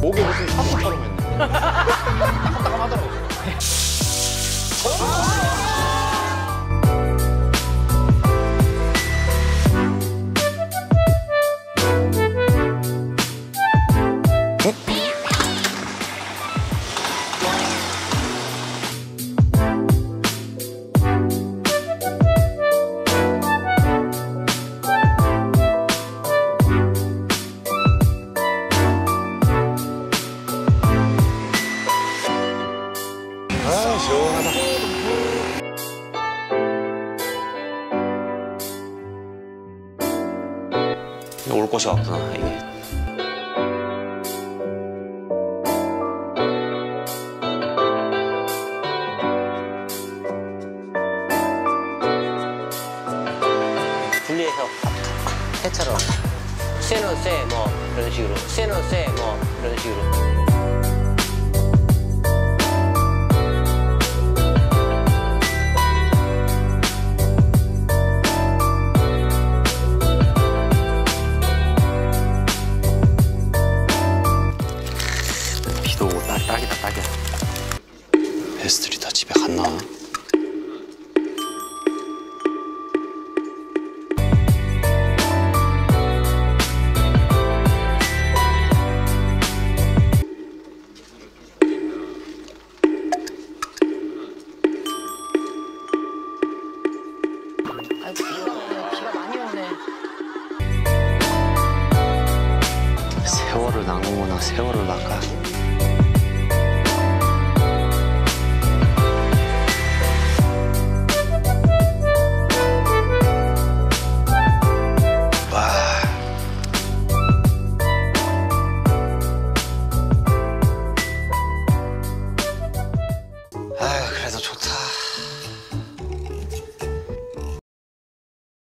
목에 무슨 사슴처럼 했네. 올 곳이 왔구나 이게. 분리해서 해처럼. 쇠는 쇠뭐 이런 식으로. 쇠는 쇠뭐 이런 식으로 베스트리 다 집에 갔나? 아이고 비가 많이 오네. 세월을 낚는구나 세월을 낚아. 그래도 좋다.